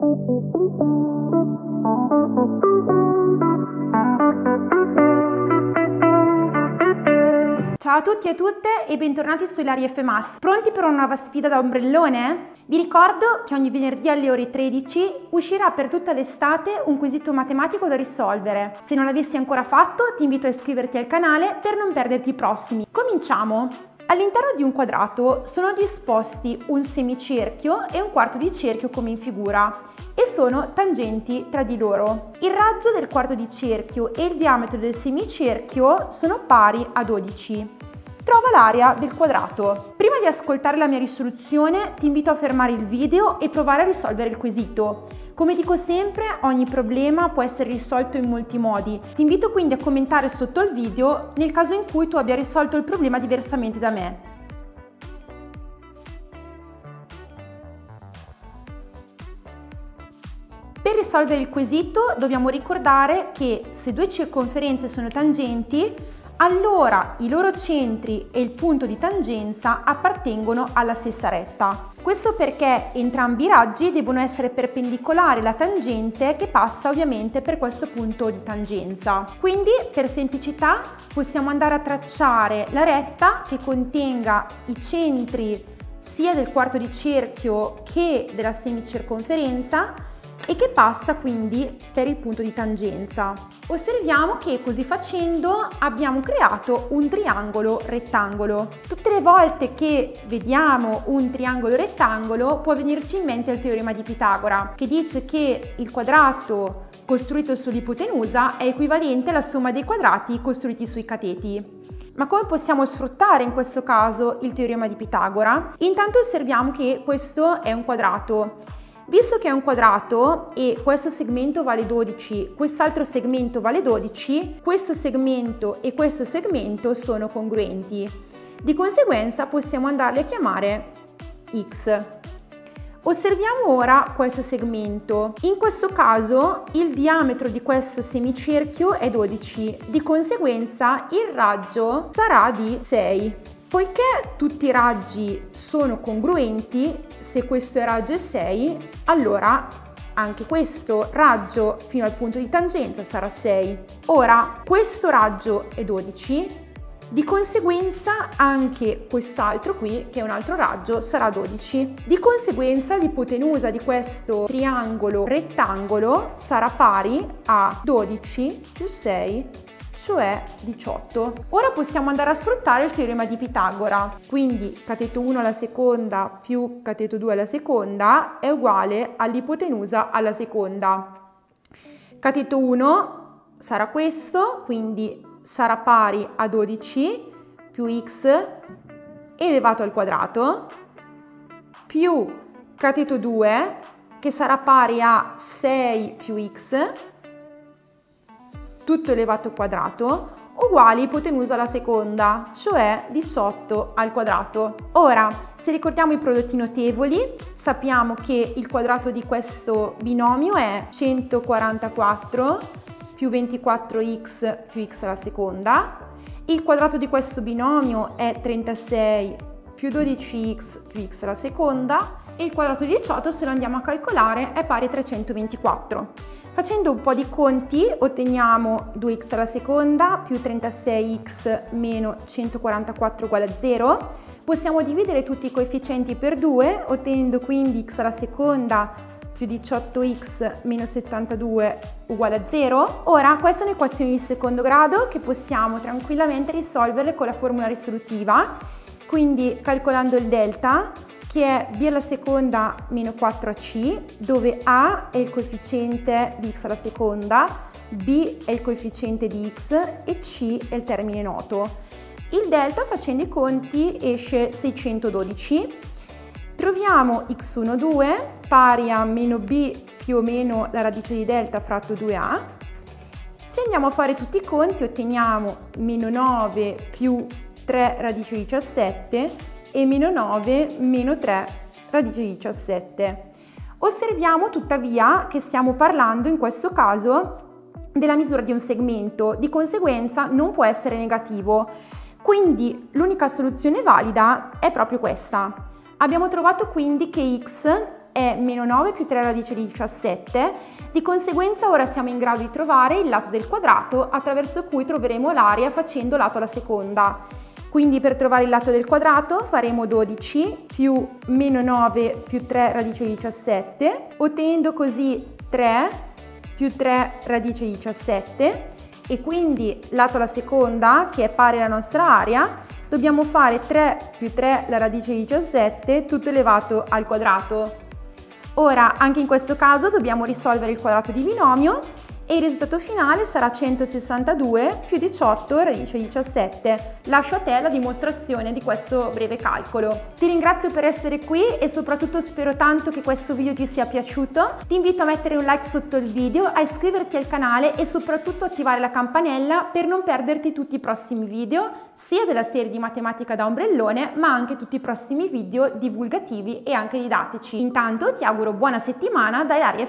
Ciao a tutti e tutte e bentornati su Ilaria F Math. Pronti per una nuova sfida da ombrellone? Vi ricordo che ogni venerdì alle ore 13 uscirà per tutta l'estate un quesito matematico da risolvere. Se non l'avessi ancora fatto, ti invito a iscriverti al canale per non perderti i prossimi. Cominciamo! All'interno di un quadrato sono disposti un semicerchio e un quarto di cerchio come in figura e sono tangenti tra di loro. Il raggio del quarto di cerchio e il diametro del semicerchio sono pari a 12. Trova l'area del quadrato. Prima di ascoltare la mia risoluzione ti invito a fermare il video e provare a risolvere il quesito. Come dico sempre, ogni problema può essere risolto in molti modi. Ti invito quindi a commentare sotto il video nel caso in cui tu abbia risolto il problema diversamente da me. Per risolvere il quesito dobbiamo ricordare che se due circonferenze sono tangenti, allora i loro centri e il punto di tangenza appartengono alla stessa retta. Questo perché entrambi i raggi devono essere perpendicolari alla tangente che passa ovviamente per questo punto di tangenza. Quindi per semplicità possiamo andare a tracciare la retta che contenga i centri sia del quarto di cerchio che della semicirconferenza e che passa quindi per il punto di tangenza. Osserviamo che così facendo abbiamo creato un triangolo rettangolo. Tutte le volte che vediamo un triangolo rettangolo può venirci in mente il teorema di Pitagora che dice che il quadrato costruito sull'ipotenusa è equivalente alla somma dei quadrati costruiti sui cateti. Ma come possiamo sfruttare in questo caso il teorema di Pitagora? Intanto osserviamo che questo è un quadrato Visto che è un quadrato e questo segmento vale 12, quest'altro segmento vale 12, questo segmento e questo segmento sono congruenti. Di conseguenza possiamo andarli a chiamare x. Osserviamo ora questo segmento. In questo caso il diametro di questo semicerchio è 12, di conseguenza il raggio sarà di 6. Poiché tutti i raggi sono congruenti, se questo raggio è 6, allora anche questo raggio fino al punto di tangenza sarà 6. Ora, questo raggio è 12, di conseguenza anche quest'altro qui, che è un altro raggio, sarà 12. Di conseguenza l'ipotenusa di questo triangolo rettangolo sarà pari a 12 più 6 cioè 18. Ora possiamo andare a sfruttare il teorema di Pitagora, quindi cateto 1 alla seconda più cateto 2 alla seconda è uguale all'ipotenusa alla seconda. Cateto 1 sarà questo, quindi sarà pari a 12 più x elevato al quadrato più cateto 2 che sarà pari a 6 più x tutto elevato al quadrato, uguali ipotenusa alla seconda, cioè 18 al quadrato. Ora, se ricordiamo i prodotti notevoli, sappiamo che il quadrato di questo binomio è 144 più 24x più x alla seconda, il quadrato di questo binomio è 36 più 12x più x alla seconda e il quadrato di 18 se lo andiamo a calcolare è pari a 324. Facendo un po' di conti otteniamo 2x alla seconda più 36x meno 144 uguale a 0. Possiamo dividere tutti i coefficienti per 2 ottenendo quindi x alla seconda più 18x meno 72 uguale a 0. Ora queste sono equazioni di secondo grado che possiamo tranquillamente risolvere con la formula risolutiva. Quindi calcolando il delta che è b alla seconda meno 4ac, dove a è il coefficiente di x alla seconda, b è il coefficiente di x e c è il termine noto. Il delta facendo i conti esce 612. Troviamo x1, 2 pari a meno b più o meno la radice di delta fratto 2a. Se andiamo a fare tutti i conti otteniamo meno 9 più 3 radice di 17 e meno 9 meno 3 radice di 17. Osserviamo tuttavia che stiamo parlando in questo caso della misura di un segmento, di conseguenza non può essere negativo. Quindi l'unica soluzione valida è proprio questa. Abbiamo trovato quindi che x è meno 9 più 3 radice di 17, di conseguenza ora siamo in grado di trovare il lato del quadrato attraverso cui troveremo l'area facendo lato alla seconda. Quindi per trovare il lato del quadrato faremo 12 più meno 9 più 3 radice di 17, ottenendo così 3 più 3 radice di 17 e quindi lato alla seconda che è pari alla nostra area dobbiamo fare 3 più 3 la radice di 17 tutto elevato al quadrato. Ora anche in questo caso dobbiamo risolvere il quadrato di binomio e il risultato finale sarà 162 più 18 radice 17. Lascio a te la dimostrazione di questo breve calcolo. Ti ringrazio per essere qui e soprattutto spero tanto che questo video ti sia piaciuto. Ti invito a mettere un like sotto il video, a iscriverti al canale e soprattutto attivare la campanella per non perderti tutti i prossimi video, sia della serie di matematica da ombrellone, ma anche tutti i prossimi video divulgativi e anche didattici. Intanto ti auguro buona settimana da Ilaria.